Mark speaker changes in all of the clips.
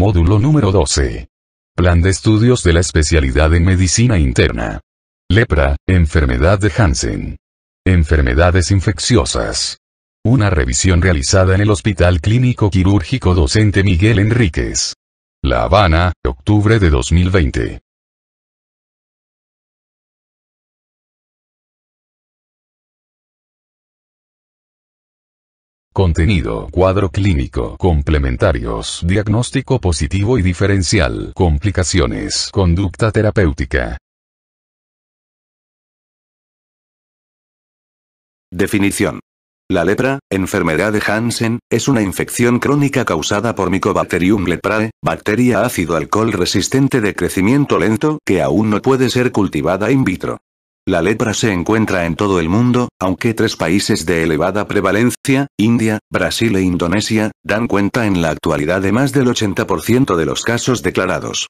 Speaker 1: Módulo número 12. Plan de estudios de la especialidad en medicina interna. Lepra, enfermedad de Hansen. Enfermedades infecciosas. Una revisión realizada en el Hospital Clínico Quirúrgico Docente Miguel Enríquez. La Habana, octubre de 2020. Contenido. Cuadro clínico. Complementarios. Diagnóstico positivo y diferencial. Complicaciones. Conducta terapéutica.
Speaker 2: Definición. La lepra, enfermedad de Hansen, es una infección crónica causada por Mycobacterium leprae, bacteria ácido alcohol resistente de crecimiento lento que aún no puede ser cultivada in vitro. La lepra se encuentra en todo el mundo, aunque tres países de elevada prevalencia, India, Brasil e Indonesia, dan cuenta en la actualidad de más del 80% de los casos declarados.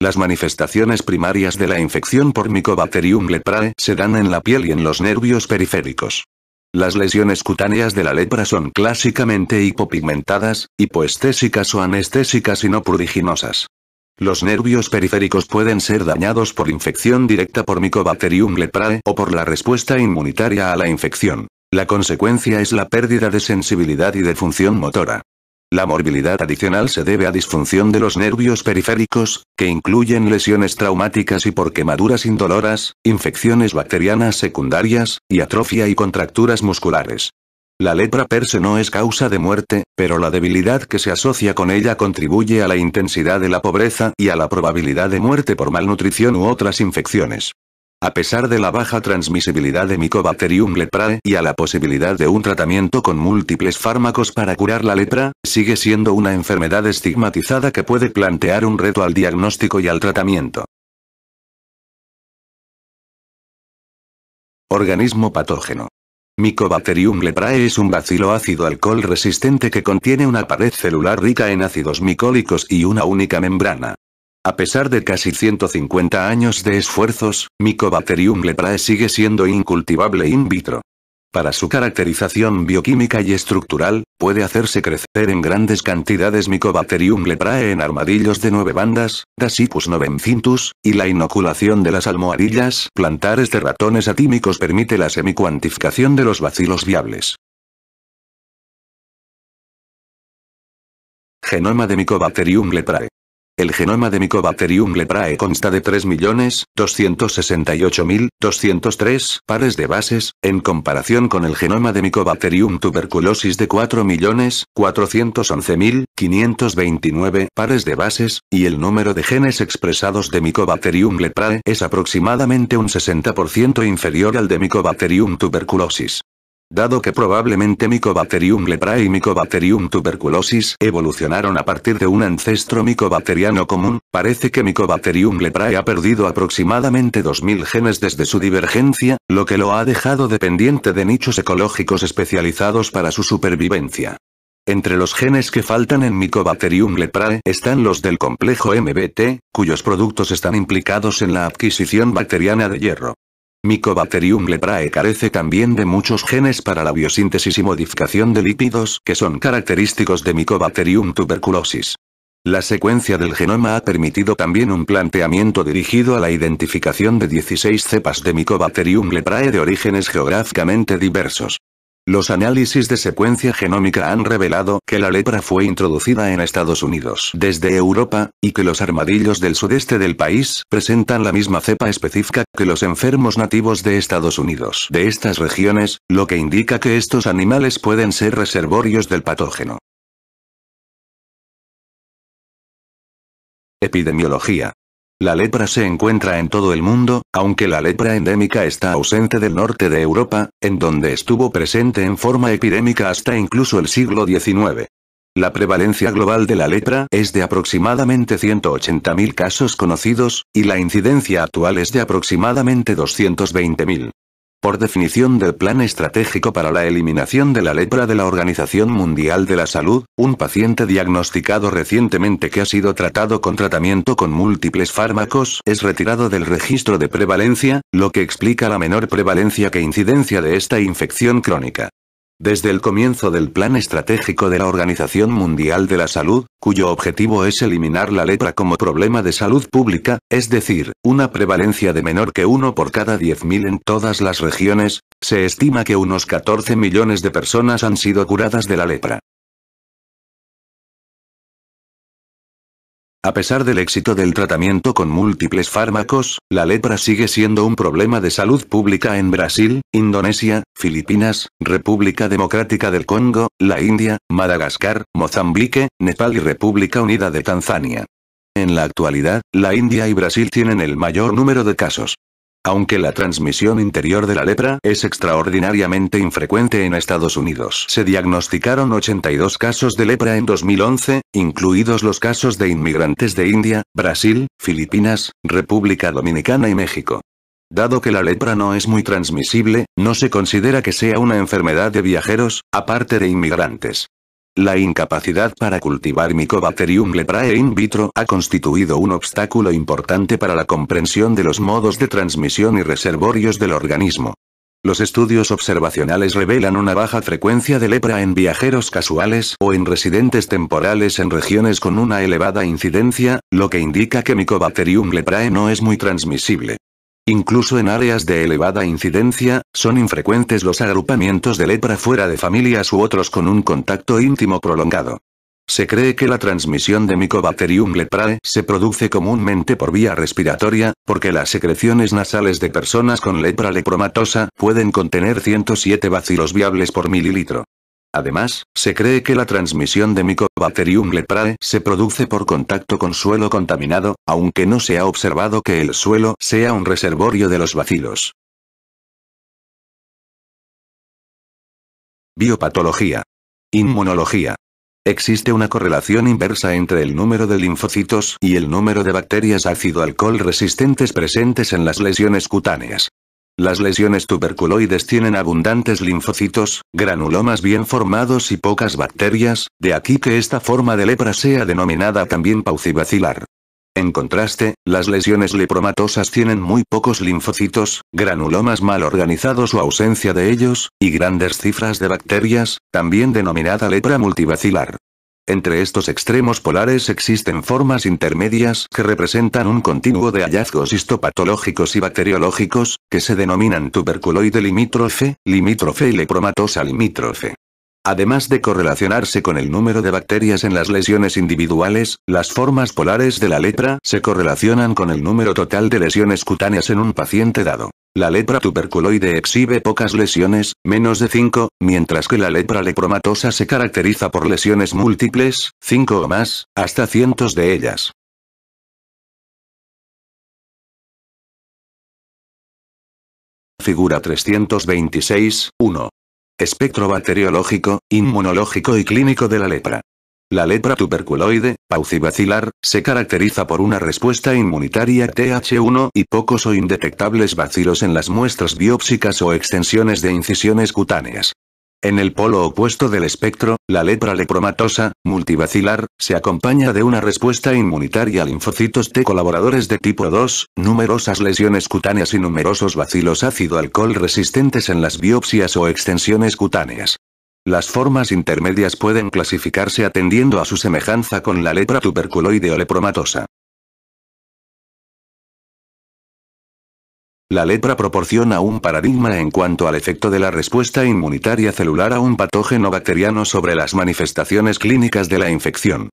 Speaker 2: Las manifestaciones primarias de la infección por Mycobacterium leprae se dan en la piel y en los nervios periféricos. Las lesiones cutáneas de la lepra son clásicamente hipopigmentadas, hipoestésicas o anestésicas y no pruriginosas. Los nervios periféricos pueden ser dañados por infección directa por Mycobacterium leprae o por la respuesta inmunitaria a la infección. La consecuencia es la pérdida de sensibilidad y de función motora. La morbilidad adicional se debe a disfunción de los nervios periféricos, que incluyen lesiones traumáticas y por quemaduras indoloras, infecciones bacterianas secundarias, y atrofia y contracturas musculares. La lepra per se no es causa de muerte, pero la debilidad que se asocia con ella contribuye a la intensidad de la pobreza y a la probabilidad de muerte por malnutrición u otras infecciones. A pesar de la baja transmisibilidad de Mycobacterium leprae y a la posibilidad de un tratamiento con múltiples fármacos para curar la lepra, sigue siendo una enfermedad estigmatizada que puede plantear un reto al diagnóstico y al tratamiento. Organismo patógeno. Mycobacterium leprae es un bacilo ácido alcohol resistente que contiene una pared celular rica en ácidos micólicos y una única membrana. A pesar de casi 150 años de esfuerzos, Mycobacterium leprae sigue siendo incultivable in vitro. Para su caracterización bioquímica y estructural, puede hacerse crecer en grandes cantidades Mycobacterium leprae en armadillos de nueve bandas, Dasypus novencintus, y la inoculación de las almohadillas plantares de ratones atímicos permite la semicuantificación de los bacilos viables. Genoma de Mycobacterium leprae. El genoma de Mycobacterium leprae consta de 3.268.203 pares de bases, en comparación con el genoma de Mycobacterium tuberculosis de 4.411.529 pares de bases, y el número de genes expresados de Mycobacterium leprae es aproximadamente un 60% inferior al de Mycobacterium tuberculosis. Dado que probablemente Mycobacterium leprae y Mycobacterium tuberculosis evolucionaron a partir de un ancestro micobacteriano común, parece que Mycobacterium leprae ha perdido aproximadamente 2.000 genes desde su divergencia, lo que lo ha dejado dependiente de nichos ecológicos especializados para su supervivencia. Entre los genes que faltan en Mycobacterium leprae están los del complejo MBT, cuyos productos están implicados en la adquisición bacteriana de hierro. Mycobacterium leprae carece también de muchos genes para la biosíntesis y modificación de lípidos que son característicos de Mycobacterium tuberculosis. La secuencia del genoma ha permitido también un planteamiento dirigido a la identificación de 16 cepas de Mycobacterium leprae de orígenes geográficamente diversos. Los análisis de secuencia genómica han revelado que la lepra fue introducida en Estados Unidos desde Europa, y que los armadillos del sudeste del país presentan la misma cepa específica que los enfermos nativos de Estados Unidos de estas regiones, lo que indica que estos animales pueden ser reservorios del patógeno. Epidemiología. La lepra se encuentra en todo el mundo, aunque la lepra endémica está ausente del norte de Europa, en donde estuvo presente en forma epidémica hasta incluso el siglo XIX. La prevalencia global de la lepra es de aproximadamente 180.000 casos conocidos, y la incidencia actual es de aproximadamente 220.000. Por definición del Plan Estratégico para la Eliminación de la Lepra de la Organización Mundial de la Salud, un paciente diagnosticado recientemente que ha sido tratado con tratamiento con múltiples fármacos es retirado del registro de prevalencia, lo que explica la menor prevalencia que incidencia de esta infección crónica. Desde el comienzo del plan estratégico de la Organización Mundial de la Salud, cuyo objetivo es eliminar la lepra como problema de salud pública, es decir, una prevalencia de menor que uno por cada 10.000 en todas las regiones, se estima que unos 14 millones de personas han sido curadas de la lepra. A pesar del éxito del tratamiento con múltiples fármacos, la lepra sigue siendo un problema de salud pública en Brasil, Indonesia, Filipinas, República Democrática del Congo, la India, Madagascar, Mozambique, Nepal y República Unida de Tanzania. En la actualidad, la India y Brasil tienen el mayor número de casos. Aunque la transmisión interior de la lepra es extraordinariamente infrecuente en Estados Unidos. Se diagnosticaron 82 casos de lepra en 2011, incluidos los casos de inmigrantes de India, Brasil, Filipinas, República Dominicana y México. Dado que la lepra no es muy transmisible, no se considera que sea una enfermedad de viajeros, aparte de inmigrantes. La incapacidad para cultivar Mycobacterium leprae in vitro ha constituido un obstáculo importante para la comprensión de los modos de transmisión y reservorios del organismo. Los estudios observacionales revelan una baja frecuencia de lepra en viajeros casuales o en residentes temporales en regiones con una elevada incidencia, lo que indica que Mycobacterium leprae no es muy transmisible. Incluso en áreas de elevada incidencia, son infrecuentes los agrupamientos de lepra fuera de familias u otros con un contacto íntimo prolongado. Se cree que la transmisión de Mycobacterium leprae se produce comúnmente por vía respiratoria, porque las secreciones nasales de personas con lepra lepromatosa pueden contener 107 bacilos viables por mililitro. Además, se cree que la transmisión de Mycobacterium leprae se produce por contacto con suelo contaminado, aunque no se ha observado que el suelo sea un reservorio de los bacilos. Biopatología. Inmunología. Existe una correlación inversa entre el número de linfocitos y el número de bacterias ácido-alcohol resistentes presentes en las lesiones cutáneas. Las lesiones tuberculoides tienen abundantes linfocitos, granulomas bien formados y pocas bacterias, de aquí que esta forma de lepra sea denominada también paucibacilar. En contraste, las lesiones lepromatosas tienen muy pocos linfocitos, granulomas mal organizados o ausencia de ellos, y grandes cifras de bacterias, también denominada lepra multibacilar. Entre estos extremos polares existen formas intermedias que representan un continuo de hallazgos histopatológicos y bacteriológicos, que se denominan tuberculoide limítrofe, limítrofe y lepromatosa limítrofe. Además de correlacionarse con el número de bacterias en las lesiones individuales, las formas polares de la lepra se correlacionan con el número total de lesiones cutáneas en un paciente dado. La lepra tuberculoide exhibe pocas lesiones, menos de 5, mientras que la lepra lepromatosa se caracteriza por lesiones múltiples, 5 o más, hasta cientos de ellas. Figura 326, 1. Espectro bacteriológico, inmunológico y clínico de la lepra. La lepra tuberculoide, paucibacilar, se caracteriza por una respuesta inmunitaria TH1 y pocos o indetectables bacilos en las muestras biópsicas o extensiones de incisiones cutáneas. En el polo opuesto del espectro, la lepra lepromatosa, multibacilar, se acompaña de una respuesta inmunitaria a linfocitos T colaboradores de tipo 2, numerosas lesiones cutáneas y numerosos bacilos ácido alcohol resistentes en las biopsias o extensiones cutáneas. Las formas intermedias pueden clasificarse atendiendo a su semejanza con la lepra tuberculoide o lepromatosa. La lepra proporciona un paradigma en cuanto al efecto de la respuesta inmunitaria celular a un patógeno bacteriano sobre las manifestaciones clínicas de la infección.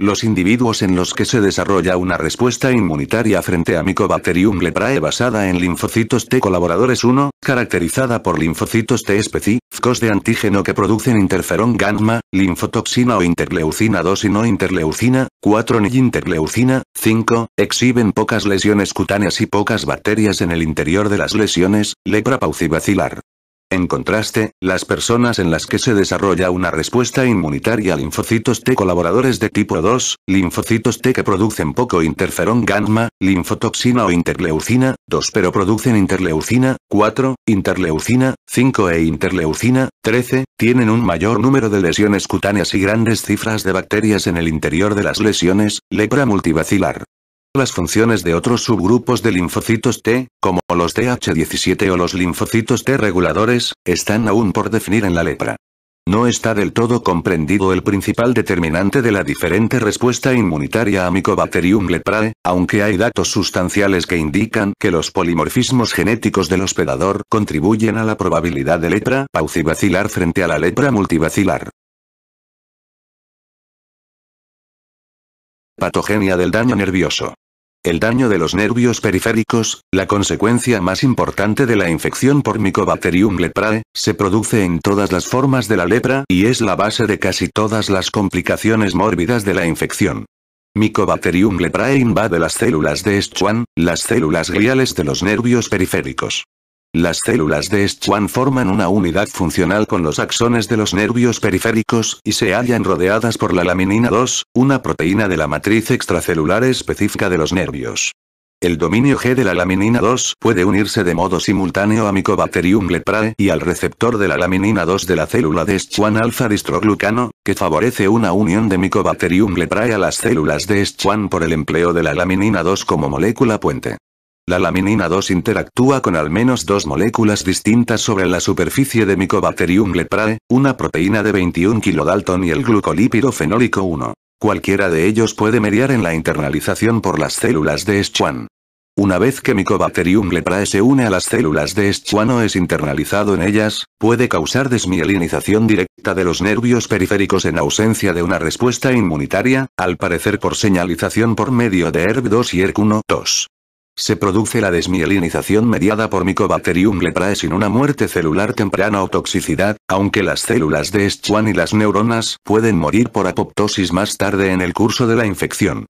Speaker 2: Los individuos en los que se desarrolla una respuesta inmunitaria frente a Mycobacterium leprae basada en linfocitos T colaboradores 1, caracterizada por linfocitos T específicos de antígeno que producen interferón gamma, linfotoxina o interleucina 2 y no interleucina, 4 ni interleucina, 5, exhiben pocas lesiones cutáneas y pocas bacterias en el interior de las lesiones, lepra paucibacilar. En contraste, las personas en las que se desarrolla una respuesta inmunitaria a linfocitos T colaboradores de tipo 2, linfocitos T que producen poco interferón gamma, linfotoxina o interleucina, 2 pero producen interleucina, 4, interleucina, 5 e interleucina, 13, tienen un mayor número de lesiones cutáneas y grandes cifras de bacterias en el interior de las lesiones, lepra multibacilar. Las funciones de otros subgrupos de linfocitos T, como los TH17 o los linfocitos T reguladores, están aún por definir en la lepra. No está del todo comprendido el principal determinante de la diferente respuesta inmunitaria a Mycobacterium leprae, aunque hay datos sustanciales que indican que los polimorfismos genéticos del hospedador contribuyen a la probabilidad de lepra paucibacilar frente a la lepra multibacilar. Patogenia del daño nervioso. El daño de los nervios periféricos, la consecuencia más importante de la infección por Mycobacterium leprae, se produce en todas las formas de la lepra y es la base de casi todas las complicaciones mórbidas de la infección. Mycobacterium leprae invade las células de Schwann, las células gliales de los nervios periféricos. Las células de Schwann forman una unidad funcional con los axones de los nervios periféricos y se hallan rodeadas por la laminina 2, una proteína de la matriz extracelular específica de los nervios. El dominio G de la laminina 2 puede unirse de modo simultáneo a Mycobacterium leprae y al receptor de la laminina 2 de la célula de Schwann alfa-distroglucano, que favorece una unión de Mycobacterium leprae a las células de Schwann por el empleo de la laminina 2 como molécula puente. La laminina 2 interactúa con al menos dos moléculas distintas sobre la superficie de Mycobacterium leprae, una proteína de 21 kilodalton y el glucolípido fenólico 1. Cualquiera de ellos puede mediar en la internalización por las células de Schwann. Una vez que Mycobacterium leprae se une a las células de Schwann o es internalizado en ellas, puede causar desmielinización directa de los nervios periféricos en ausencia de una respuesta inmunitaria, al parecer por señalización por medio de ERB2 y ERK1, 2. Se produce la desmielinización mediada por Mycobacterium leprae sin una muerte celular temprana o toxicidad, aunque las células de Schwann y las neuronas pueden morir por apoptosis más tarde en el curso de la infección.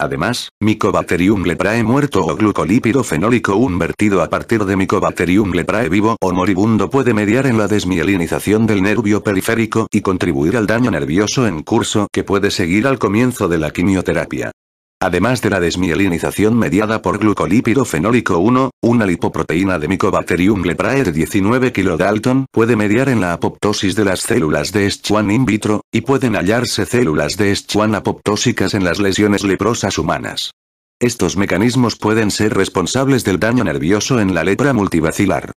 Speaker 2: Además, Mycobacterium leprae muerto o glucolípido fenólico 1 vertido a partir de Mycobacterium leprae vivo o moribundo puede mediar en la desmielinización del nervio periférico y contribuir al daño nervioso en curso que puede seguir al comienzo de la quimioterapia. Además de la desmielinización mediada por glucolípido fenólico 1, una lipoproteína de Mycobacterium leprae de 19 kDa puede mediar en la apoptosis de las células de Schwann in vitro, y pueden hallarse células de Schwann apoptósicas en las lesiones leprosas humanas. Estos mecanismos pueden ser responsables del daño nervioso en la lepra multivacilar.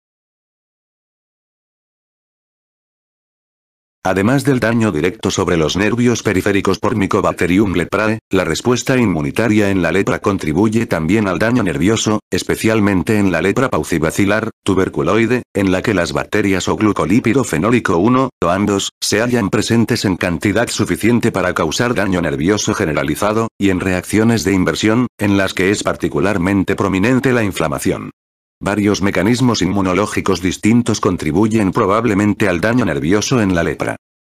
Speaker 2: Además del daño directo sobre los nervios periféricos por Mycobacterium leprae, la respuesta inmunitaria en la lepra contribuye también al daño nervioso, especialmente en la lepra paucibacilar, tuberculoide, en la que las bacterias o glucolípido fenólico 1, o ambos, se hallan presentes en cantidad suficiente para causar daño nervioso generalizado, y en reacciones de inversión, en las que es particularmente prominente la inflamación. Varios mecanismos inmunológicos distintos contribuyen probablemente al daño nervioso en la lepra.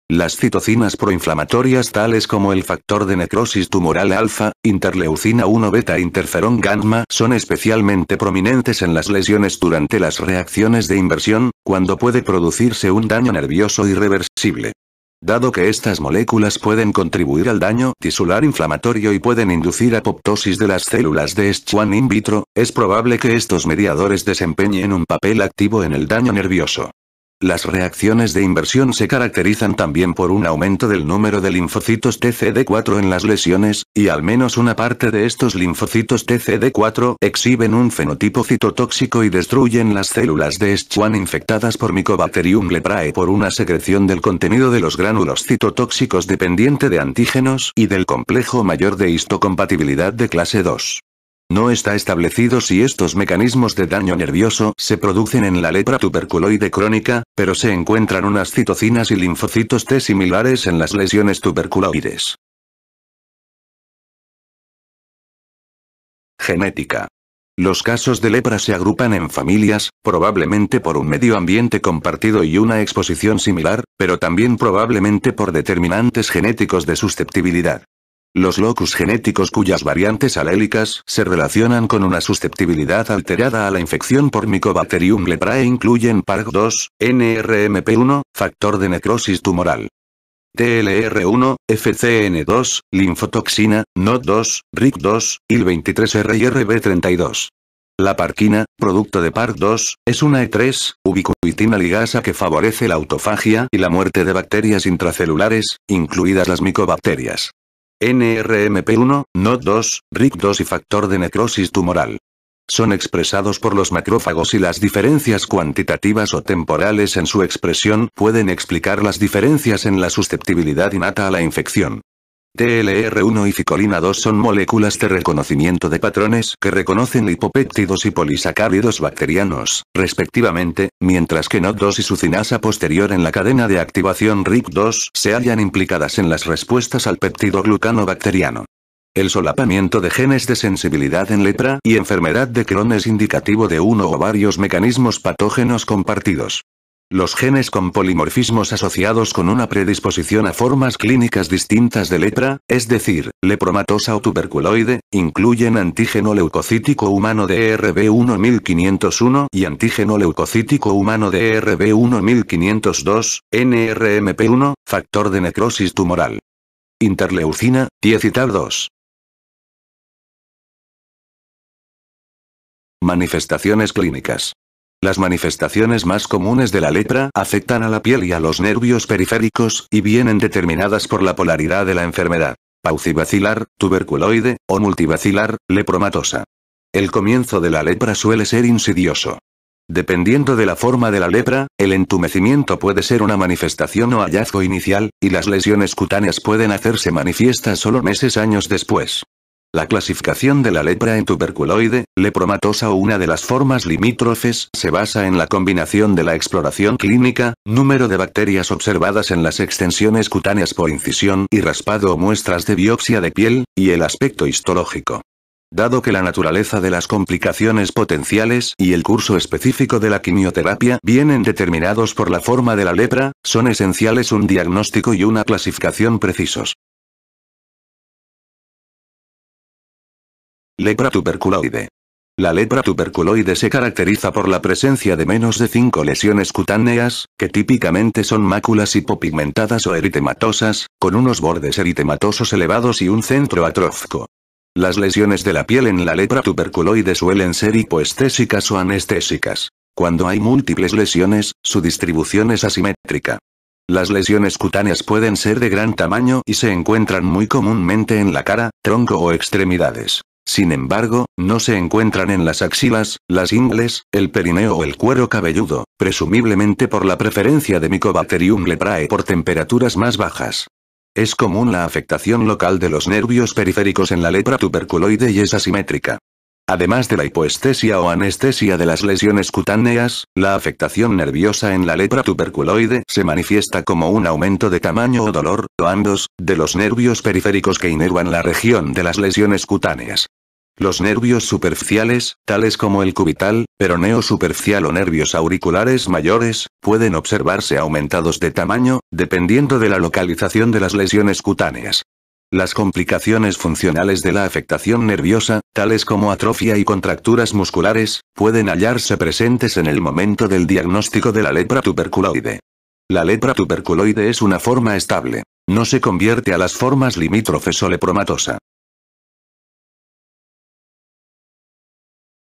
Speaker 2: Las citocinas proinflamatorias tales como el factor de necrosis tumoral alfa, interleucina 1 beta interferón gamma son especialmente prominentes en las lesiones durante las reacciones de inversión, cuando puede producirse un daño nervioso irreversible. Dado que estas moléculas pueden contribuir al daño tisular inflamatorio y pueden inducir apoptosis de las células de Schwann in vitro, es probable que estos mediadores desempeñen un papel activo en el daño nervioso. Las reacciones de inversión se caracterizan también por un aumento del número de linfocitos TCD4 en las lesiones, y al menos una parte de estos linfocitos TCD4 exhiben un fenotipo citotóxico y destruyen las células de Schwann infectadas por Mycobacterium leprae por una secreción del contenido de los gránulos citotóxicos dependiente de antígenos y del complejo mayor de histocompatibilidad de clase 2. No está establecido si estos mecanismos de daño nervioso se producen en la lepra tuberculoide crónica, pero se encuentran unas citocinas y linfocitos T similares en las lesiones tuberculoides. Genética. Los casos de lepra se agrupan en familias, probablemente por un medio ambiente compartido y una exposición similar, pero también probablemente por determinantes genéticos de susceptibilidad. Los locus genéticos cuyas variantes alélicas se relacionan con una susceptibilidad alterada a la infección por Mycobacterium leprae incluyen PARG2, NRMP1, factor de necrosis tumoral. TLR1, FCN2, linfotoxina, NOD2, RIC2, IL23R y RB32. La parquina, producto de PARG2, es una E3, ubiquitina ligasa que favorece la autofagia y la muerte de bacterias intracelulares, incluidas las micobacterias. NRMP1, NOD2, RIC2 y factor de necrosis tumoral. Son expresados por los macrófagos y las diferencias cuantitativas o temporales en su expresión pueden explicar las diferencias en la susceptibilidad innata a la infección. TLR1 y cicolina 2 son moléculas de reconocimiento de patrones que reconocen lipopéptidos y polisacáridos bacterianos, respectivamente, mientras que NOD2 y su cinasa posterior en la cadena de activación RIC2 se hallan implicadas en las respuestas al péptido glucano bacteriano. El solapamiento de genes de sensibilidad en lepra y enfermedad de Crohn es indicativo de uno o varios mecanismos patógenos compartidos. Los genes con polimorfismos asociados con una predisposición a formas clínicas distintas de lepra, es decir, lepromatosa o tuberculoide, incluyen antígeno leucocítico humano de ERB1 1501 y antígeno leucocítico humano de ERB1 1502, NRMP1, factor de necrosis tumoral. Interleucina, 10 y TAB2. Manifestaciones clínicas. Las manifestaciones más comunes de la lepra afectan a la piel y a los nervios periféricos, y vienen determinadas por la polaridad de la enfermedad. Paucibacilar, tuberculoide, o multibacilar, lepromatosa. El comienzo de la lepra suele ser insidioso. Dependiendo de la forma de la lepra, el entumecimiento puede ser una manifestación o hallazgo inicial, y las lesiones cutáneas pueden hacerse manifiestas solo meses años después. La clasificación de la lepra en tuberculoide, lepromatosa o una de las formas limítrofes se basa en la combinación de la exploración clínica, número de bacterias observadas en las extensiones cutáneas por incisión y raspado o muestras de biopsia de piel, y el aspecto histológico. Dado que la naturaleza de las complicaciones potenciales y el curso específico de la quimioterapia vienen determinados por la forma de la lepra, son esenciales un diagnóstico y una clasificación precisos. Lepra tuberculoide. La lepra tuberculoide se caracteriza por la presencia de menos de 5 lesiones cutáneas, que típicamente son máculas hipopigmentadas o eritematosas, con unos bordes eritematosos elevados y un centro atrófico. Las lesiones de la piel en la lepra tuberculoide suelen ser hipoestésicas o anestésicas. Cuando hay múltiples lesiones, su distribución es asimétrica. Las lesiones cutáneas pueden ser de gran tamaño y se encuentran muy comúnmente en la cara, tronco o extremidades. Sin embargo, no se encuentran en las axilas, las ingles, el perineo o el cuero cabelludo, presumiblemente por la preferencia de Mycobacterium leprae por temperaturas más bajas. Es común la afectación local de los nervios periféricos en la lepra tuberculoide y es asimétrica. Además de la hipoestesia o anestesia de las lesiones cutáneas, la afectación nerviosa en la lepra tuberculoide se manifiesta como un aumento de tamaño o dolor, o ambos, de los nervios periféricos que inervan la región de las lesiones cutáneas. Los nervios superficiales, tales como el cubital, peroneo superficial o nervios auriculares mayores, pueden observarse aumentados de tamaño, dependiendo de la localización de las lesiones cutáneas. Las complicaciones funcionales de la afectación nerviosa, tales como atrofia y contracturas musculares, pueden hallarse presentes en el momento del diagnóstico de la lepra tuberculoide. La lepra tuberculoide es una forma estable. No se convierte a las formas limítrofes o lepromatosa.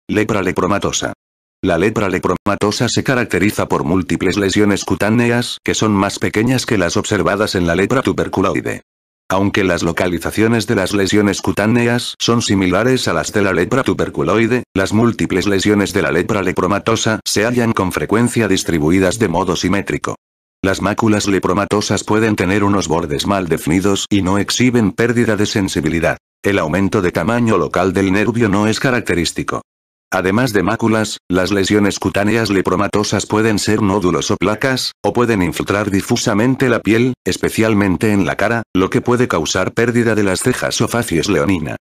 Speaker 2: Lepra lepromatosa. La lepra lepromatosa se caracteriza por múltiples lesiones cutáneas que son más pequeñas que las observadas en la lepra tuberculoide. Aunque las localizaciones de las lesiones cutáneas son similares a las de la lepra tuberculoide, las múltiples lesiones de la lepra lepromatosa se hallan con frecuencia distribuidas de modo simétrico. Las máculas lepromatosas pueden tener unos bordes mal definidos y no exhiben pérdida de sensibilidad. El aumento de tamaño local del nervio no es característico. Además de máculas, las lesiones cutáneas lepromatosas pueden ser nódulos o placas, o pueden infiltrar difusamente la piel, especialmente en la cara, lo que puede causar pérdida de las cejas o facies leonina.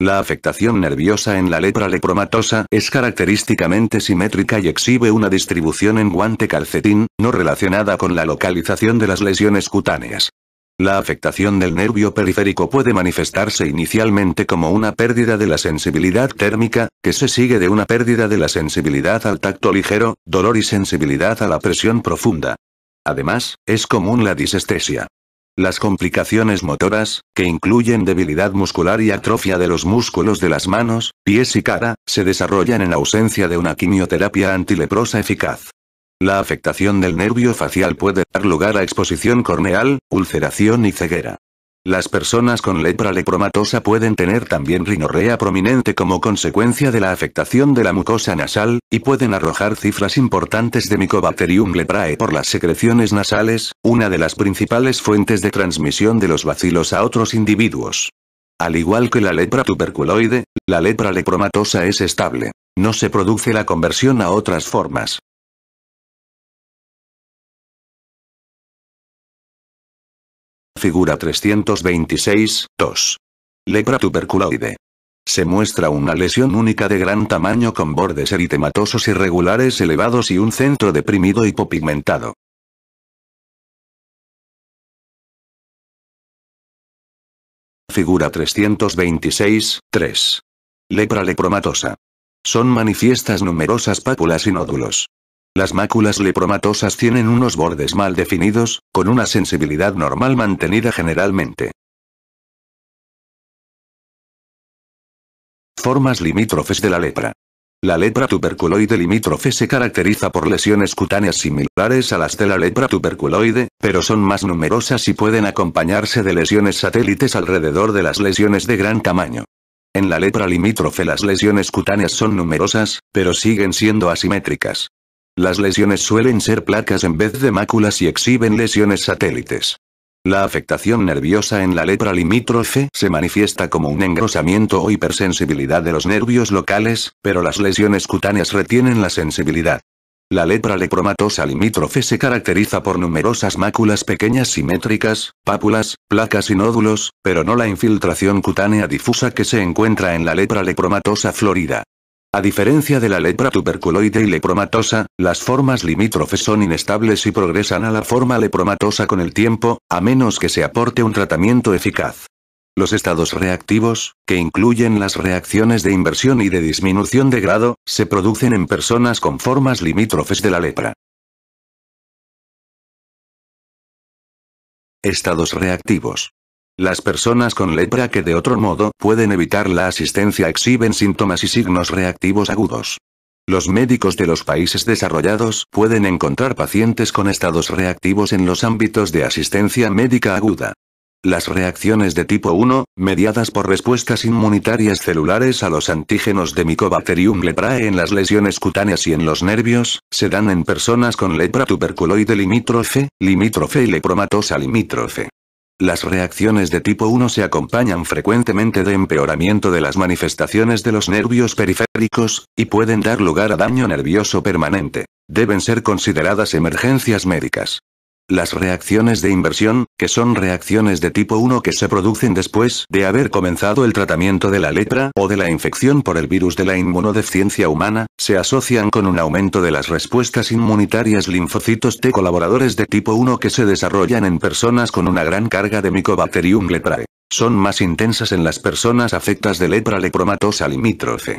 Speaker 2: La afectación nerviosa en la lepra lepromatosa es característicamente simétrica y exhibe una distribución en guante calcetín, no relacionada con la localización de las lesiones cutáneas. La afectación del nervio periférico puede manifestarse inicialmente como una pérdida de la sensibilidad térmica, que se sigue de una pérdida de la sensibilidad al tacto ligero, dolor y sensibilidad a la presión profunda. Además, es común la disestesia. Las complicaciones motoras, que incluyen debilidad muscular y atrofia de los músculos de las manos, pies y cara, se desarrollan en ausencia de una quimioterapia antileprosa eficaz. La afectación del nervio facial puede dar lugar a exposición corneal, ulceración y ceguera. Las personas con lepra lepromatosa pueden tener también rinorrea prominente como consecuencia de la afectación de la mucosa nasal, y pueden arrojar cifras importantes de Mycobacterium leprae por las secreciones nasales, una de las principales fuentes de transmisión de los bacilos a otros individuos. Al igual que la lepra tuberculoide, la lepra lepromatosa es estable. No se produce la conversión a otras formas. Figura 326, 2. Lepra tuberculoide. Se muestra una lesión única de gran tamaño con bordes eritematosos irregulares elevados y un centro deprimido hipopigmentado. Figura 326, 3. Lepra lepromatosa. Son manifiestas numerosas pápulas y nódulos. Las máculas lepromatosas tienen unos bordes mal definidos, con una sensibilidad normal mantenida generalmente. Formas limítrofes de la lepra. La lepra tuberculoide limítrofe se caracteriza por lesiones cutáneas similares a las de la lepra tuberculoide, pero son más numerosas y pueden acompañarse de lesiones satélites alrededor de las lesiones de gran tamaño. En la lepra limítrofe las lesiones cutáneas son numerosas, pero siguen siendo asimétricas. Las lesiones suelen ser placas en vez de máculas y exhiben lesiones satélites. La afectación nerviosa en la lepra limítrofe se manifiesta como un engrosamiento o hipersensibilidad de los nervios locales, pero las lesiones cutáneas retienen la sensibilidad. La lepra lepromatosa limítrofe se caracteriza por numerosas máculas pequeñas simétricas, pápulas, placas y nódulos, pero no la infiltración cutánea difusa que se encuentra en la lepra lepromatosa florida. A diferencia de la lepra tuberculoide y lepromatosa, las formas limítrofes son inestables y progresan a la forma lepromatosa con el tiempo, a menos que se aporte un tratamiento eficaz. Los estados reactivos, que incluyen las reacciones de inversión y de disminución de grado, se producen en personas con formas limítrofes de la lepra. Estados reactivos. Las personas con lepra que de otro modo pueden evitar la asistencia exhiben síntomas y signos reactivos agudos. Los médicos de los países desarrollados pueden encontrar pacientes con estados reactivos en los ámbitos de asistencia médica aguda. Las reacciones de tipo 1, mediadas por respuestas inmunitarias celulares a los antígenos de Mycobacterium leprae en las lesiones cutáneas y en los nervios, se dan en personas con lepra tuberculoide limítrofe, limítrofe y lepromatosa limítrofe. Las reacciones de tipo 1 se acompañan frecuentemente de empeoramiento de las manifestaciones de los nervios periféricos, y pueden dar lugar a daño nervioso permanente. Deben ser consideradas emergencias médicas. Las reacciones de inversión, que son reacciones de tipo 1 que se producen después de haber comenzado el tratamiento de la lepra o de la infección por el virus de la inmunodeficiencia humana, se asocian con un aumento de las respuestas inmunitarias linfocitos T colaboradores de tipo 1 que se desarrollan en personas con una gran carga de Mycobacterium leprae. Son más intensas en las personas afectas de lepra lepromatosa limítrofe.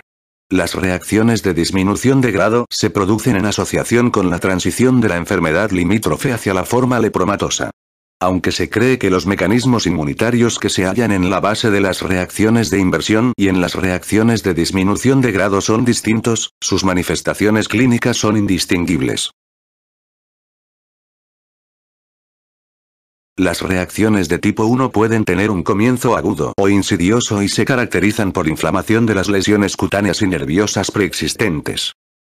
Speaker 2: Las reacciones de disminución de grado se producen en asociación con la transición de la enfermedad limítrofe hacia la forma lepromatosa. Aunque se cree que los mecanismos inmunitarios que se hallan en la base de las reacciones de inversión y en las reacciones de disminución de grado son distintos, sus manifestaciones clínicas son indistinguibles. Las reacciones de tipo 1 pueden tener un comienzo agudo o insidioso y se caracterizan por inflamación de las lesiones cutáneas y nerviosas preexistentes.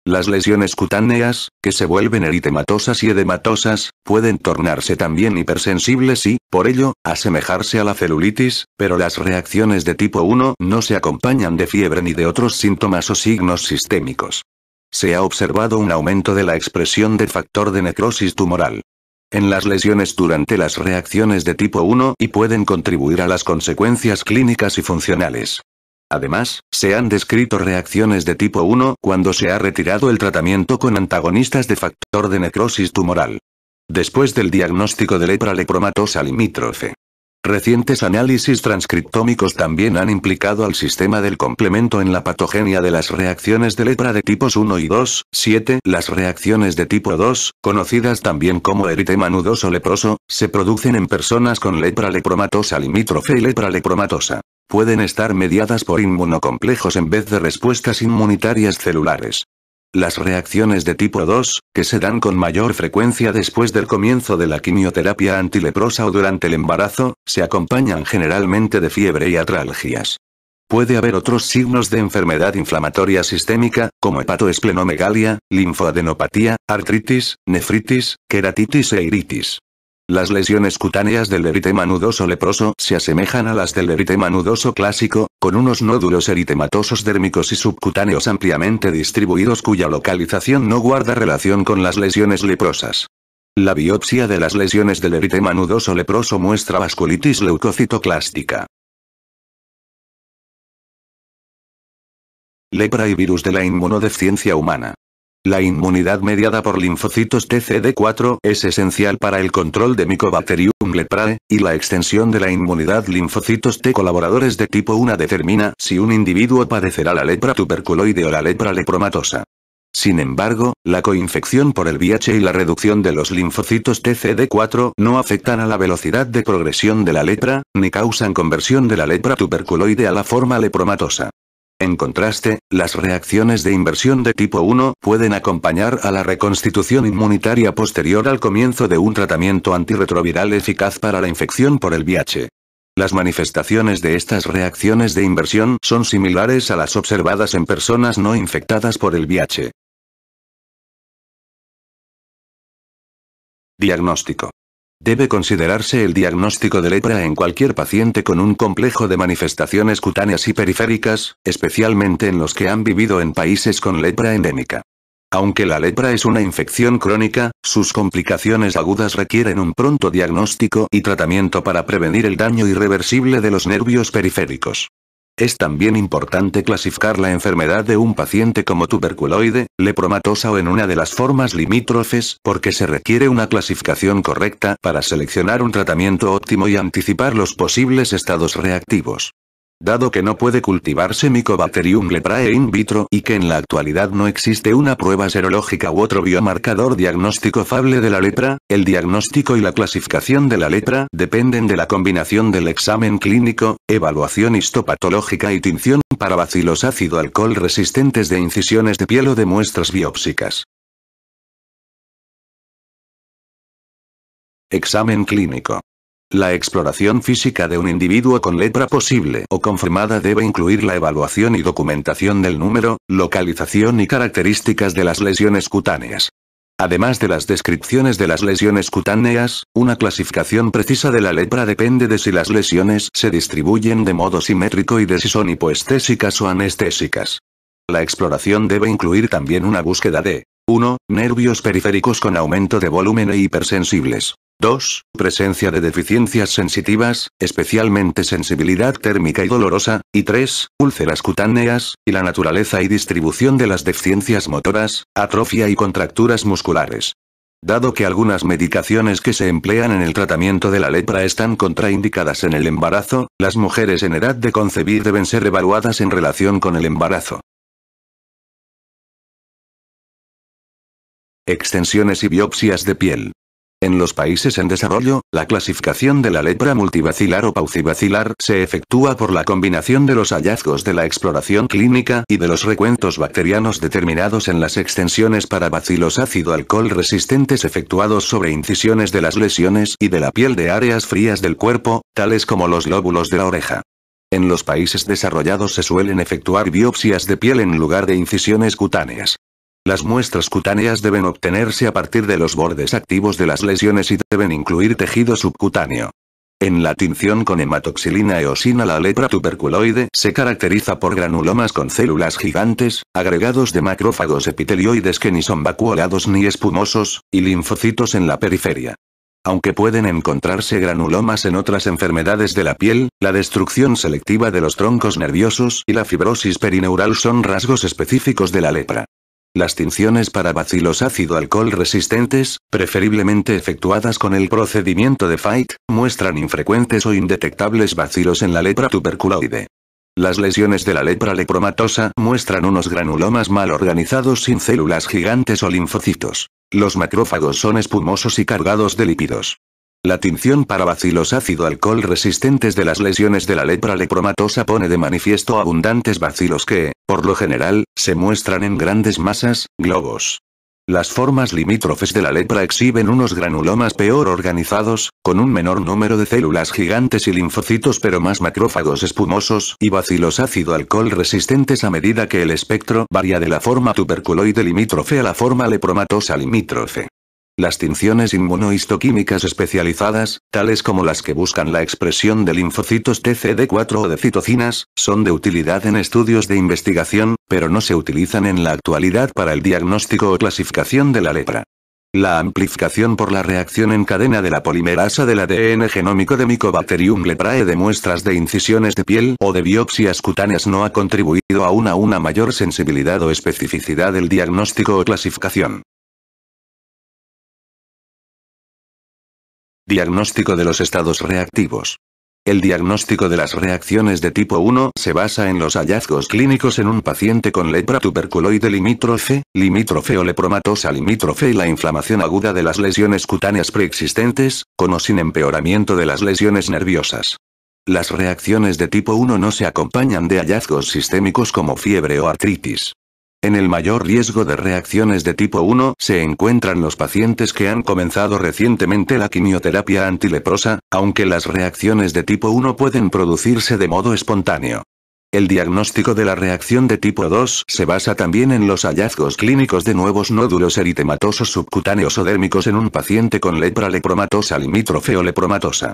Speaker 2: Las lesiones cutáneas, que se vuelven eritematosas y edematosas, pueden tornarse también hipersensibles y, por ello, asemejarse a la celulitis, pero las reacciones de tipo 1 no se acompañan de fiebre ni de otros síntomas o signos sistémicos. Se ha observado un aumento de la expresión de factor de necrosis tumoral en las lesiones durante las reacciones de tipo 1 y pueden contribuir a las consecuencias clínicas y funcionales. Además, se han descrito reacciones de tipo 1 cuando se ha retirado el tratamiento con antagonistas de factor de necrosis tumoral. Después del diagnóstico de lepra lepromatosa limítrofe. Recientes análisis transcriptómicos también han implicado al sistema del complemento en la patogenia de las reacciones de lepra de tipos 1 y 2, 7. Las reacciones de tipo 2, conocidas también como eritema nudoso leproso, se producen en personas con lepra lepromatosa limítrofe y lepra lepromatosa. Pueden estar mediadas por inmunocomplejos en vez de respuestas inmunitarias celulares. Las reacciones de tipo 2, que se dan con mayor frecuencia después del comienzo de la quimioterapia antileprosa o durante el embarazo, se acompañan generalmente de fiebre y atralgias. Puede haber otros signos de enfermedad inflamatoria sistémica, como hepatoesplenomegalia, linfoadenopatía, artritis, nefritis, queratitis e iritis. Las lesiones cutáneas del eritema nudoso leproso se asemejan a las del eritema nudoso clásico, con unos nódulos eritematosos dérmicos y subcutáneos ampliamente distribuidos cuya localización no guarda relación con las lesiones leprosas. La biopsia de las lesiones del eritema nudoso leproso muestra vasculitis leucocitoclástica. Lepra y virus de la inmunodeficiencia humana. La inmunidad mediada por linfocitos TCD4 es esencial para el control de Mycobacterium leprae, y la extensión de la inmunidad linfocitos T colaboradores de tipo 1 determina si un individuo padecerá la lepra tuberculoide o la lepra lepromatosa. Sin embargo, la coinfección por el VIH y la reducción de los linfocitos TCD4 no afectan a la velocidad de progresión de la lepra, ni causan conversión de la lepra tuberculoide a la forma lepromatosa. En contraste, las reacciones de inversión de tipo 1 pueden acompañar a la reconstitución inmunitaria posterior al comienzo de un tratamiento antirretroviral eficaz para la infección por el VIH. Las manifestaciones de estas reacciones de inversión son similares a las observadas en personas no infectadas por el VIH. Diagnóstico. Debe considerarse el diagnóstico de lepra en cualquier paciente con un complejo de manifestaciones cutáneas y periféricas, especialmente en los que han vivido en países con lepra endémica. Aunque la lepra es una infección crónica, sus complicaciones agudas requieren un pronto diagnóstico y tratamiento para prevenir el daño irreversible de los nervios periféricos. Es también importante clasificar la enfermedad de un paciente como tuberculoide, lepromatosa o en una de las formas limítrofes, porque se requiere una clasificación correcta para seleccionar un tratamiento óptimo y anticipar los posibles estados reactivos. Dado que no puede cultivarse Mycobacterium leprae in vitro y que en la actualidad no existe una prueba serológica u otro biomarcador diagnóstico fable de la lepra, el diagnóstico y la clasificación de la lepra dependen de la combinación del examen clínico, evaluación histopatológica y tinción para bacilos ácido alcohol resistentes de incisiones de piel o de muestras biópsicas. Examen clínico. La exploración física de un individuo con lepra posible o confirmada debe incluir la evaluación y documentación del número, localización y características de las lesiones cutáneas. Además de las descripciones de las lesiones cutáneas, una clasificación precisa de la lepra depende de si las lesiones se distribuyen de modo simétrico y de si son hipoestésicas o anestésicas. La exploración debe incluir también una búsqueda de 1. Nervios periféricos con aumento de volumen e hipersensibles. 2. Presencia de deficiencias sensitivas, especialmente sensibilidad térmica y dolorosa, y 3. Úlceras cutáneas, y la naturaleza y distribución de las deficiencias motoras, atrofia y contracturas musculares. Dado que algunas medicaciones que se emplean en el tratamiento de la lepra están contraindicadas en el embarazo, las mujeres en edad de concebir deben ser evaluadas en relación con el embarazo. Extensiones y biopsias de piel. En los países en desarrollo, la clasificación de la lepra multivacilar o paucivacilar se efectúa por la combinación de los hallazgos de la exploración clínica y de los recuentos bacterianos determinados en las extensiones para bacilos ácido alcohol resistentes efectuados sobre incisiones de las lesiones y de la piel de áreas frías del cuerpo, tales como los lóbulos de la oreja. En los países desarrollados se suelen efectuar biopsias de piel en lugar de incisiones cutáneas. Las muestras cutáneas deben obtenerse a partir de los bordes activos de las lesiones y deben incluir tejido subcutáneo. En la tinción con hematoxilina eosina la lepra tuberculoide se caracteriza por granulomas con células gigantes, agregados de macrófagos epitelioides que ni son vacuolados ni espumosos, y linfocitos en la periferia. Aunque pueden encontrarse granulomas en otras enfermedades de la piel, la destrucción selectiva de los troncos nerviosos y la fibrosis perineural son rasgos específicos de la lepra. Las tinciones para bacilos ácido alcohol resistentes, preferiblemente efectuadas con el procedimiento de FIGHT, muestran infrecuentes o indetectables bacilos en la lepra tuberculoide. Las lesiones de la lepra lepromatosa muestran unos granulomas mal organizados sin células gigantes o linfocitos. Los macrófagos son espumosos y cargados de lípidos. La tinción para bacilos ácido alcohol resistentes de las lesiones de la lepra lepromatosa pone de manifiesto abundantes bacilos que, por lo general, se muestran en grandes masas, globos. Las formas limítrofes de la lepra exhiben unos granulomas peor organizados, con un menor número de células gigantes y linfocitos pero más macrófagos espumosos y bacilos ácido alcohol resistentes a medida que el espectro varía de la forma tuberculoide limítrofe a la forma lepromatosa limítrofe. Las tinciones inmunohistoquímicas especializadas, tales como las que buscan la expresión de linfocitos TCD4 o de citocinas, son de utilidad en estudios de investigación, pero no se utilizan en la actualidad para el diagnóstico o clasificación de la lepra. La amplificación por la reacción en cadena de la polimerasa del ADN genómico de Mycobacterium leprae de muestras de incisiones de piel o de biopsias cutáneas no ha contribuido aún a una mayor sensibilidad o especificidad del diagnóstico o clasificación. Diagnóstico de los estados reactivos. El diagnóstico de las reacciones de tipo 1 se basa en los hallazgos clínicos en un paciente con lepra tuberculoide limítrofe, limítrofe o lepromatosa limítrofe y la inflamación aguda de las lesiones cutáneas preexistentes, con o sin empeoramiento de las lesiones nerviosas. Las reacciones de tipo 1 no se acompañan de hallazgos sistémicos como fiebre o artritis. En el mayor riesgo de reacciones de tipo 1 se encuentran los pacientes que han comenzado recientemente la quimioterapia antileprosa, aunque las reacciones de tipo 1 pueden producirse de modo espontáneo. El diagnóstico de la reacción de tipo 2 se basa también en los hallazgos clínicos de nuevos nódulos eritematosos subcutáneos o dérmicos en un paciente con lepra lepromatosa limítrofe o lepromatosa.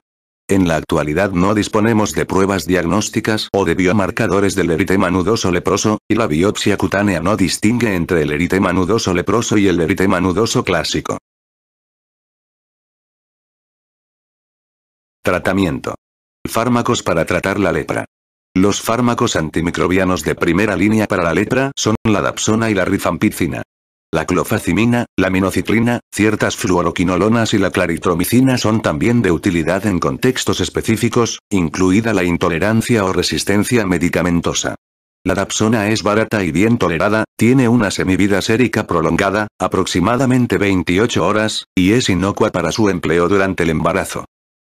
Speaker 2: En la actualidad no disponemos de pruebas diagnósticas o de biomarcadores del eritema nudoso leproso, y la biopsia cutánea no distingue entre el eritema nudoso leproso y el eritema nudoso clásico. Tratamiento. Fármacos para tratar la lepra. Los fármacos antimicrobianos de primera línea para la lepra son la dapsona y la rifampicina. La clofacimina, la minociclina, ciertas fluoroquinolonas y la claritromicina son también de utilidad en contextos específicos, incluida la intolerancia o resistencia medicamentosa. La dapsona es barata y bien tolerada, tiene una semivida sérica prolongada, aproximadamente 28 horas, y es inocua para su empleo durante el embarazo.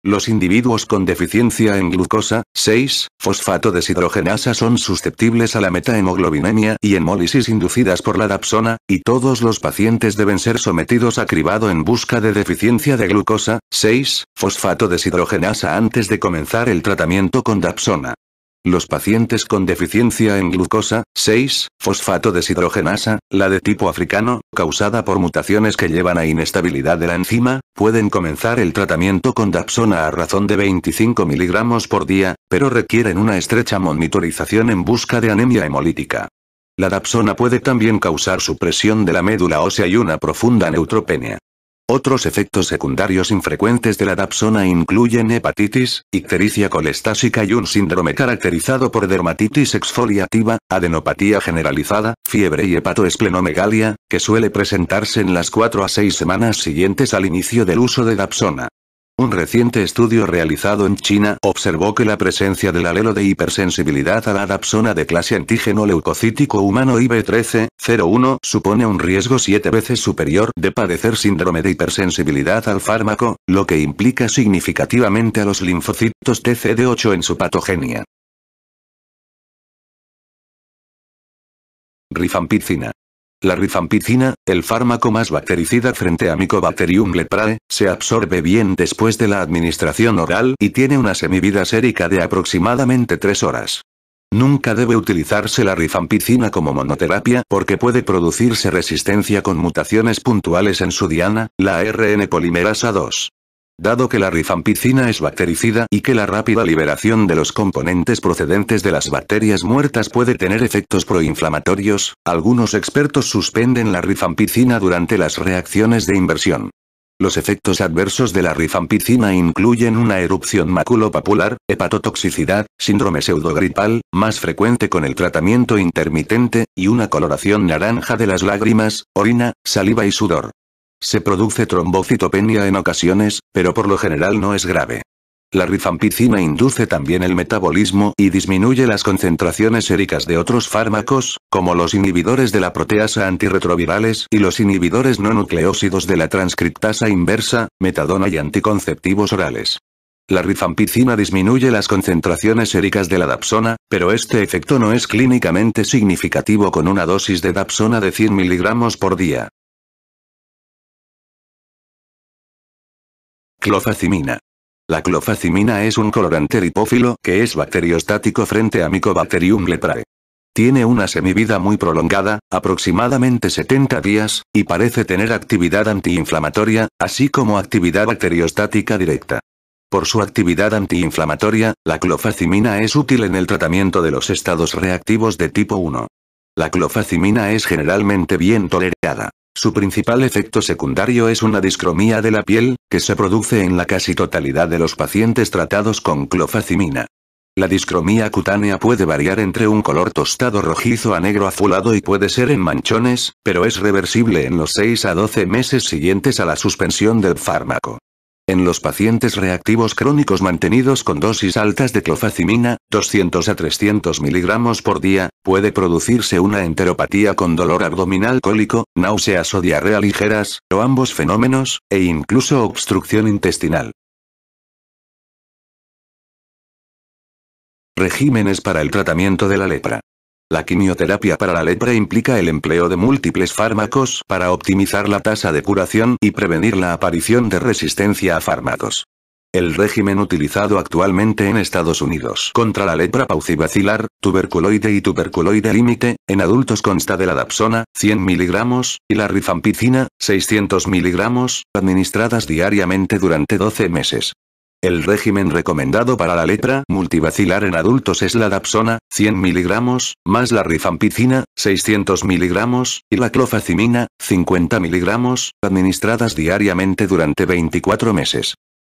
Speaker 2: Los individuos con deficiencia en glucosa, 6, fosfato deshidrogenasa son susceptibles a la metahemoglobinemia y hemólisis inducidas por la dapsona, y todos los pacientes deben ser sometidos a cribado en busca de deficiencia de glucosa, 6, fosfato deshidrogenasa antes de comenzar el tratamiento con dapsona. Los pacientes con deficiencia en glucosa, 6, fosfato deshidrogenasa, la de tipo africano, causada por mutaciones que llevan a inestabilidad de la enzima, pueden comenzar el tratamiento con dapsona a razón de 25 miligramos por día, pero requieren una estrecha monitorización en busca de anemia hemolítica. La dapsona puede también causar supresión de la médula ósea y una profunda neutropenia. Otros efectos secundarios infrecuentes de la dapsona incluyen hepatitis, ictericia colestásica y un síndrome caracterizado por dermatitis exfoliativa, adenopatía generalizada, fiebre y hepatoesplenomegalia, que suele presentarse en las 4 a 6 semanas siguientes al inicio del uso de dapsona. Un reciente estudio realizado en China observó que la presencia del alelo de hipersensibilidad a la dapsona de clase antígeno leucocítico humano IB13-01 supone un riesgo siete veces superior de padecer síndrome de hipersensibilidad al fármaco, lo que implica significativamente a los linfocitos TCD8 en su patogenia. Rifampicina la rifampicina, el fármaco más bactericida frente a Mycobacterium leprae, se absorbe bien después de la administración oral y tiene una semivida sérica de aproximadamente 3 horas. Nunca debe utilizarse la rifampicina como monoterapia porque puede producirse resistencia con mutaciones puntuales en su diana, la ARN polimerasa 2. Dado que la rifampicina es bactericida y que la rápida liberación de los componentes procedentes de las bacterias muertas puede tener efectos proinflamatorios, algunos expertos suspenden la rifampicina durante las reacciones de inversión. Los efectos adversos de la rifampicina incluyen una erupción maculopapular, hepatotoxicidad, síndrome pseudogripal, más frecuente con el tratamiento intermitente, y una coloración naranja de las lágrimas, orina, saliva y sudor. Se produce trombocitopenia en ocasiones, pero por lo general no es grave. La rifampicina induce también el metabolismo y disminuye las concentraciones séricas de otros fármacos, como los inhibidores de la proteasa antirretrovirales y los inhibidores no nucleósidos de la transcriptasa inversa, metadona y anticonceptivos orales. La rifampicina disminuye las concentraciones séricas de la dapsona, pero este efecto no es clínicamente significativo con una dosis de dapsona de 100 mg por día. Clofacimina. La clofacimina es un colorante lipófilo que es bacteriostático frente a Mycobacterium leprae. Tiene una semivida muy prolongada, aproximadamente 70 días, y parece tener actividad antiinflamatoria, así como actividad bacteriostática directa. Por su actividad antiinflamatoria, la clofacimina es útil en el tratamiento de los estados reactivos de tipo 1. La clofacimina es generalmente bien tolerada. Su principal efecto secundario es una discromía de la piel, que se produce en la casi totalidad de los pacientes tratados con clofacimina. La discromía cutánea puede variar entre un color tostado rojizo a negro azulado y puede ser en manchones, pero es reversible en los 6 a 12 meses siguientes a la suspensión del fármaco. En los pacientes reactivos crónicos mantenidos con dosis altas de clofacimina, 200 a 300 miligramos por día, puede producirse una enteropatía con dolor abdominal cólico, náuseas o diarrea ligeras, o ambos fenómenos, e incluso obstrucción intestinal. Regímenes para el tratamiento de la lepra. La quimioterapia para la lepra implica el empleo de múltiples fármacos para optimizar la tasa de curación y prevenir la aparición de resistencia a fármacos. El régimen utilizado actualmente en Estados Unidos contra la lepra paucibacilar, tuberculoide y tuberculoide límite, en adultos consta de la dapsona, 100 mg, y la rifampicina, 600 mg, administradas diariamente durante 12 meses. El régimen recomendado para la lepra multivacilar en adultos es la dapsona, 100 mg, más la rifampicina, 600 mg, y la clofacimina, 50 mg, administradas diariamente durante 24 meses.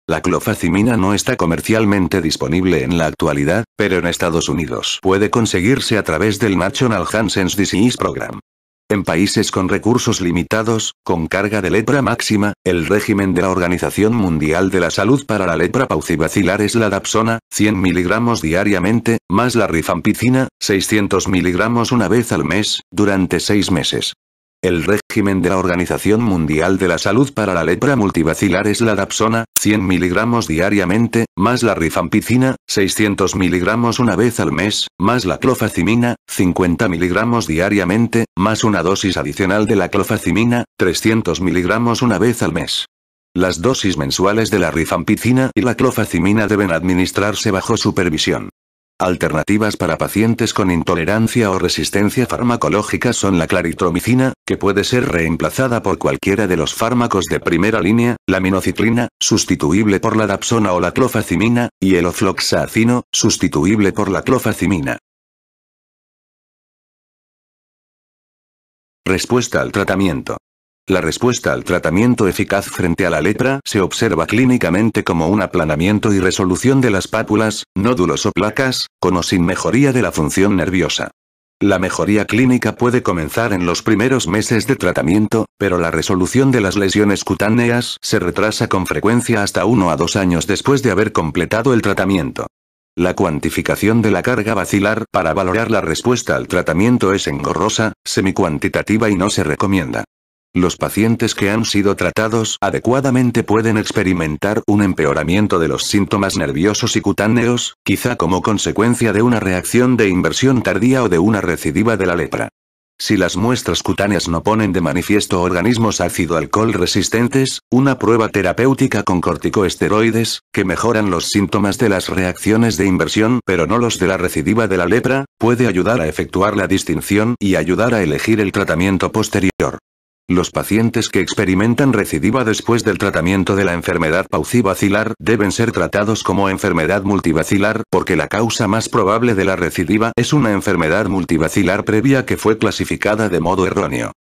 Speaker 2: La clofacimina no está comercialmente disponible en la actualidad, pero en Estados Unidos puede conseguirse a través del National Hansen's Disease Program. En países con recursos limitados, con carga de lepra máxima, el régimen de la Organización Mundial de la Salud para la lepra paucibacilar es la dapsona, 100 mg diariamente, más la rifampicina, 600 mg una vez al mes, durante 6 meses. El régimen de la Organización Mundial de la Salud para la lepra multivacilar es la dapsona, 100 mg diariamente, más la rifampicina, 600 mg una vez al mes, más la clofacimina, 50 mg diariamente, más una dosis adicional de la clofacimina, 300 mg una vez al mes. Las dosis mensuales de la rifampicina y la clofacimina deben administrarse bajo supervisión. Alternativas para pacientes con intolerancia o resistencia farmacológica son la claritromicina, que puede ser reemplazada por cualquiera de los fármacos de primera línea, la minociclina, sustituible por la dapsona o la clofacimina, y el ofloxacino, sustituible por la clofacimina. Respuesta al tratamiento. La respuesta al tratamiento eficaz frente a la lepra se observa clínicamente como un aplanamiento y resolución de las pápulas, nódulos o placas, con o sin mejoría de la función nerviosa. La mejoría clínica puede comenzar en los primeros meses de tratamiento, pero la resolución de las lesiones cutáneas se retrasa con frecuencia hasta uno a dos años después de haber completado el tratamiento. La cuantificación de la carga vacilar para valorar la respuesta al tratamiento es engorrosa, semicuantitativa y no se recomienda. Los pacientes que han sido tratados adecuadamente pueden experimentar un empeoramiento de los síntomas nerviosos y cutáneos, quizá como consecuencia de una reacción de inversión tardía o de una recidiva de la lepra. Si las muestras cutáneas no ponen de manifiesto organismos ácido-alcohol resistentes, una prueba terapéutica con corticoesteroides, que mejoran los síntomas de las reacciones de inversión pero no los de la recidiva de la lepra, puede ayudar a efectuar la distinción y ayudar a elegir el tratamiento posterior. Los pacientes que experimentan recidiva después del tratamiento de la enfermedad paucibacilar deben ser tratados como enfermedad multivacilar porque la causa más probable de la recidiva es una enfermedad multivacilar previa que fue clasificada de modo erróneo.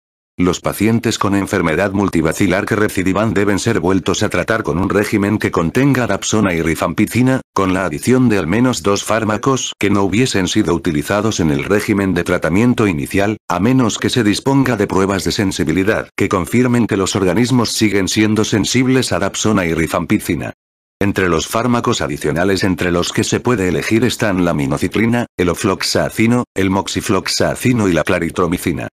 Speaker 2: Los pacientes con enfermedad multivacilar que recidivan deben ser vueltos a tratar con un régimen que contenga dapsona y rifampicina, con la adición de al menos dos fármacos que no hubiesen sido utilizados en el régimen de tratamiento inicial, a menos que se disponga de pruebas de sensibilidad que confirmen que los organismos siguen siendo sensibles a dapsona y rifampicina. Entre los fármacos adicionales entre los que se puede elegir están la minociclina, el ofloxacino, el moxifloxacino y la claritromicina.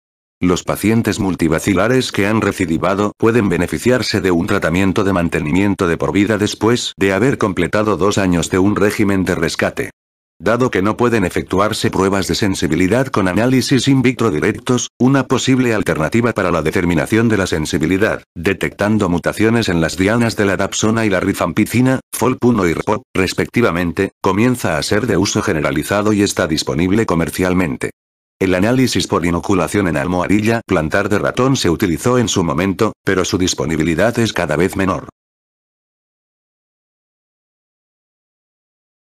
Speaker 2: Los pacientes multivacilares que han recidivado pueden beneficiarse de un tratamiento de mantenimiento de por vida después de haber completado dos años de un régimen de rescate. Dado que no pueden efectuarse pruebas de sensibilidad con análisis in vitro directos, una posible alternativa para la determinación de la sensibilidad, detectando mutaciones en las dianas de la dapsona y la rifampicina, FOLP1 y RPO, respectivamente, comienza a ser de uso generalizado y está disponible comercialmente. El análisis por inoculación en almohadilla plantar de ratón se utilizó en su momento, pero su disponibilidad es cada vez menor.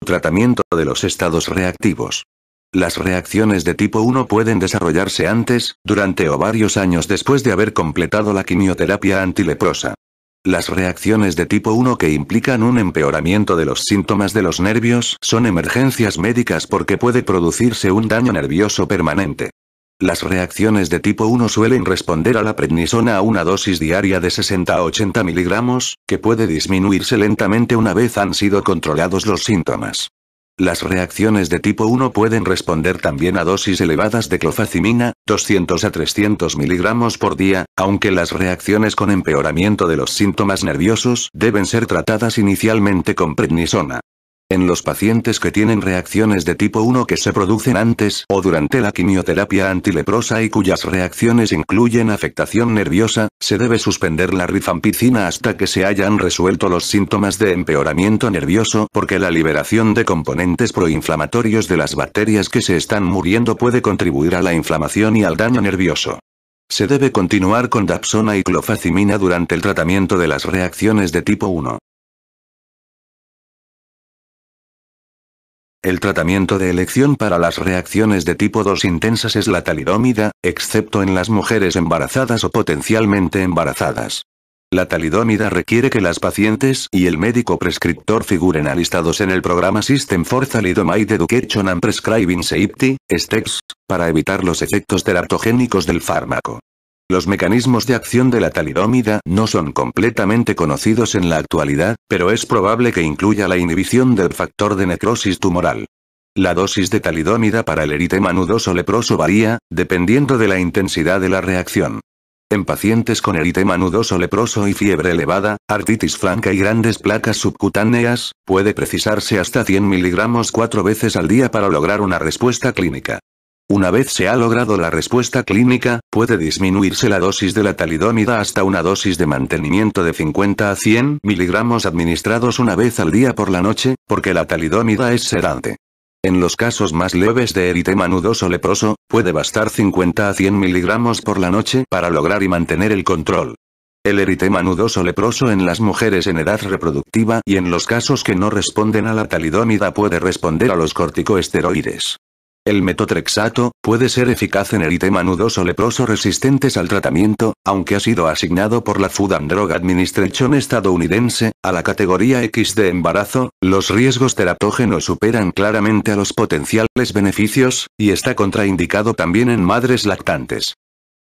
Speaker 2: Tratamiento de los estados reactivos. Las reacciones de tipo 1 pueden desarrollarse antes, durante o varios años después de haber completado la quimioterapia antileprosa. Las reacciones de tipo 1 que implican un empeoramiento de los síntomas de los nervios son emergencias médicas porque puede producirse un daño nervioso permanente. Las reacciones de tipo 1 suelen responder a la prednisona a una dosis diaria de 60 a 80 miligramos, que puede disminuirse lentamente una vez han sido controlados los síntomas. Las reacciones de tipo 1 pueden responder también a dosis elevadas de clofacimina, 200 a 300 miligramos por día, aunque las reacciones con empeoramiento de los síntomas nerviosos deben ser tratadas inicialmente con prednisona. En los pacientes que tienen reacciones de tipo 1 que se producen antes o durante la quimioterapia antileprosa y cuyas reacciones incluyen afectación nerviosa, se debe suspender la rifampicina hasta que se hayan resuelto los síntomas de empeoramiento nervioso porque la liberación de componentes proinflamatorios de las bacterias que se están muriendo puede contribuir a la inflamación y al daño nervioso. Se debe continuar con dapsona y clofacimina durante el tratamiento de las reacciones de tipo 1. El tratamiento de elección para las reacciones de tipo 2 intensas es la talidomida, excepto en las mujeres embarazadas o potencialmente embarazadas. La talidomida requiere que las pacientes y el médico prescriptor figuren alistados en el programa System for Thalidomide Education and Prescribing Safety, STEPS, para evitar los efectos teratogénicos del fármaco. Los mecanismos de acción de la talidomida no son completamente conocidos en la actualidad, pero es probable que incluya la inhibición del factor de necrosis tumoral. La dosis de talidomida para el eritema nudoso leproso varía, dependiendo de la intensidad de la reacción. En pacientes con eritema nudoso leproso y fiebre elevada, artritis franca y grandes placas subcutáneas, puede precisarse hasta 100 miligramos cuatro veces al día para lograr una respuesta clínica. Una vez se ha logrado la respuesta clínica, puede disminuirse la dosis de la talidomida hasta una dosis de mantenimiento de 50 a 100 miligramos administrados una vez al día por la noche, porque la talidomida es sedante. En los casos más leves de eritema nudoso leproso, puede bastar 50 a 100 miligramos por la noche para lograr y mantener el control. El eritema nudoso leproso en las mujeres en edad reproductiva y en los casos que no responden a la talidomida puede responder a los corticoesteroides. El metotrexato, puede ser eficaz en eritema nudoso leproso resistentes al tratamiento, aunque ha sido asignado por la Food and Drug Administration estadounidense, a la categoría X de embarazo, los riesgos teratógenos superan claramente a los potenciales beneficios, y está contraindicado también en madres lactantes.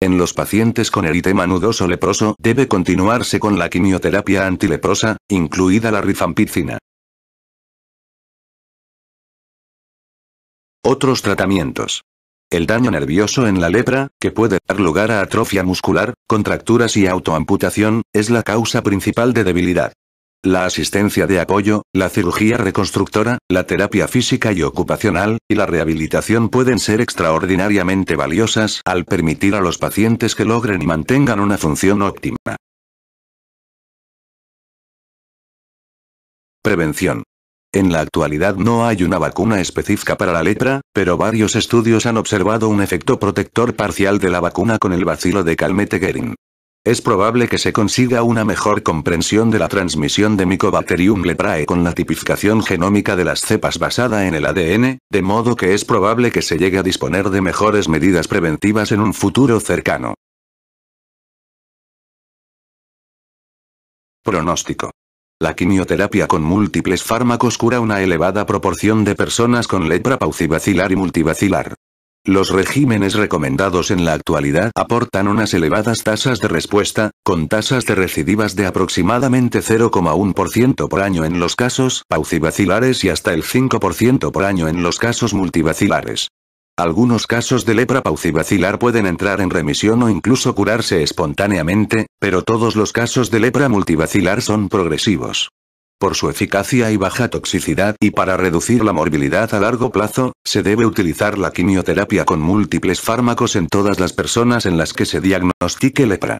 Speaker 2: En los pacientes con eritema nudoso leproso debe continuarse con la quimioterapia antileprosa, incluida la rifampicina. Otros tratamientos. El daño nervioso en la lepra, que puede dar lugar a atrofia muscular, contracturas y autoamputación, es la causa principal de debilidad. La asistencia de apoyo, la cirugía reconstructora, la terapia física y ocupacional, y la rehabilitación pueden ser extraordinariamente valiosas al permitir a los pacientes que logren y mantengan una función óptima. Prevención. En la actualidad no hay una vacuna específica para la lepra, pero varios estudios han observado un efecto protector parcial de la vacuna con el bacilo de Calmette-Guerin. Es probable que se consiga una mejor comprensión de la transmisión de Mycobacterium leprae con la tipificación genómica de las cepas basada en el ADN, de modo que es probable que se llegue a disponer de mejores medidas preventivas en un futuro cercano. Pronóstico. La quimioterapia con múltiples fármacos cura una elevada proporción de personas con lepra paucibacilar y multivacilar. Los regímenes recomendados en la actualidad aportan unas elevadas tasas de respuesta, con tasas de recidivas de aproximadamente 0,1% por año en los casos paucibacilares y hasta el 5% por año en los casos multivacilares. Algunos casos de lepra paucibacilar pueden entrar en remisión o incluso curarse espontáneamente, pero todos los casos de lepra multivacilar son progresivos por su eficacia y baja toxicidad y para reducir la morbilidad a largo plazo, se debe utilizar la quimioterapia con múltiples fármacos en todas las personas en las que se diagnostique lepra.